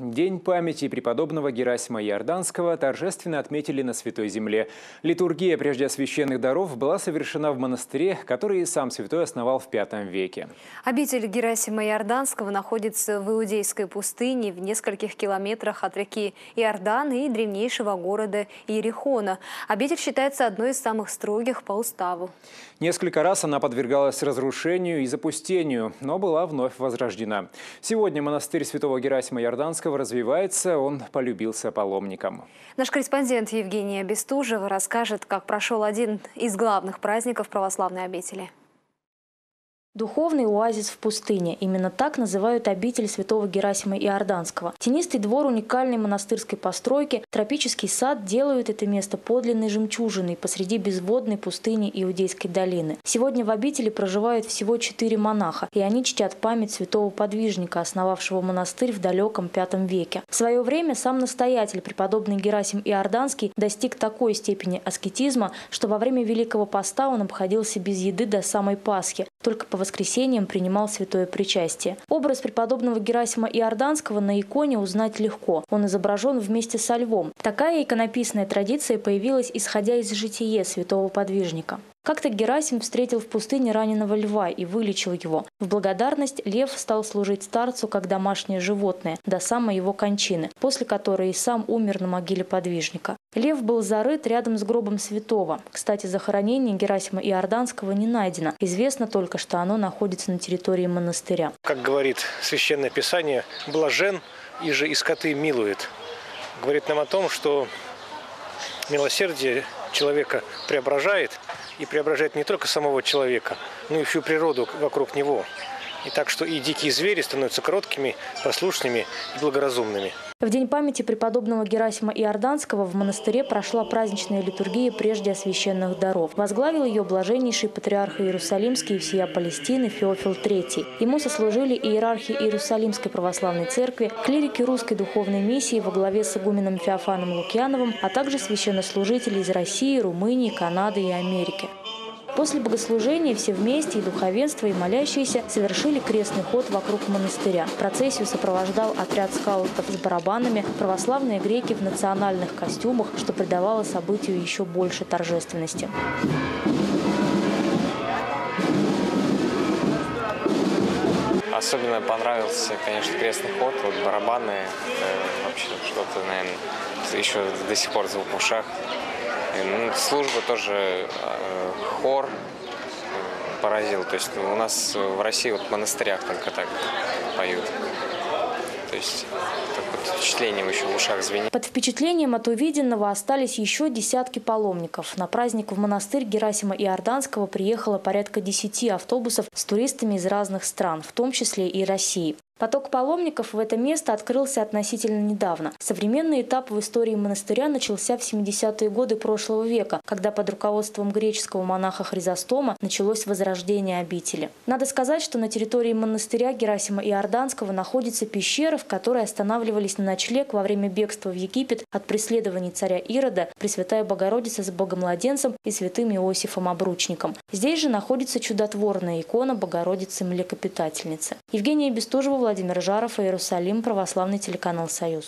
День памяти преподобного Герасима Иорданского торжественно отметили на Святой Земле. Литургия прежде священных даров была совершена в монастыре, который сам святой основал в V веке. Обитель Герасима Иорданского находится в Иудейской пустыне в нескольких километрах от реки Иордан и древнейшего города Иерихона. Обитель считается одной из самых строгих по уставу. Несколько раз она подвергалась разрушению и запустению, но была вновь возрождена. Сегодня монастырь святого Герасима Иорданского развивается, он полюбился паломникам. Наш корреспондент Евгения Бестужева расскажет, как прошел один из главных праздников православной обители. Духовный оазис в пустыне. Именно так называют обитель святого Герасима Иорданского. Тенистый двор уникальной монастырской постройки, тропический сад делают это место подлинной жемчужиной посреди безводной пустыни Иудейской долины. Сегодня в обители проживают всего четыре монаха, и они чтят память святого подвижника, основавшего монастырь в далеком V веке. В свое время сам настоятель, преподобный Герасим Иорданский, достиг такой степени аскетизма, что во время Великого Поста он обходился без еды до самой Пасхи. Только по воскресеньям принимал святое причастие. Образ преподобного Герасима Иорданского на иконе узнать легко. Он изображен вместе со львом. Такая иконописная традиция появилась, исходя из жития святого подвижника. Как-то Герасим встретил в пустыне раненого льва и вылечил его. В благодарность лев стал служить старцу как домашнее животное до самой его кончины, после которой и сам умер на могиле подвижника. Лев был зарыт рядом с гробом святого. Кстати, захоронение Герасима Иорданского не найдено. Известно только, что оно находится на территории монастыря. Как говорит Священное Писание, блажен и же и скоты милует. Говорит нам о том, что милосердие человека преображает, и преображает не только самого человека, но и всю природу вокруг него. И так что и дикие звери становятся кроткими, послушными и благоразумными. В день памяти преподобного Герасима Иорданского в монастыре прошла праздничная литургия прежде освященных даров. Возглавил ее блаженнейший патриарх Иерусалимский и всея Палестины Феофил III. Ему сослужили иерархи Иерусалимской православной церкви, клирики русской духовной миссии во главе с игуменом Феофаном Лукьяновым, а также священнослужители из России, Румынии, Канады и Америки. После богослужения все вместе, и духовенство, и молящиеся, совершили крестный ход вокруг монастыря. Процессию сопровождал отряд скаутов с барабанами, православные греки в национальных костюмах, что придавало событию еще больше торжественности. Особенно понравился, конечно, крестный ход, вот барабаны, вообще что-то, наверное, еще до сих пор звук в ушах. Ну, служба тоже, э, хор поразил. То есть у нас в России вот в монастырях только так поют. То есть под впечатлением еще в ушах звенит. Под впечатлением от увиденного остались еще десятки паломников. На праздник в монастырь Герасима Иорданского приехало порядка десяти автобусов с туристами из разных стран, в том числе и России. Поток паломников в это место открылся относительно недавно. Современный этап в истории монастыря начался в 70-е годы прошлого века, когда под руководством греческого монаха Хризостома началось возрождение обители. Надо сказать, что на территории монастыря Герасима Иорданского находится пещера, в которой останавливались на ночлег во время бегства в Египет от преследований царя Ирода Пресвятая Богородица с Богомладенцем и святым Иосифом Обручником. Здесь же находится чудотворная икона Богородицы Млекопитательницы. Евгения Бестужева, Владимир Жаров, Иерусалим, православный телеканал «Союз».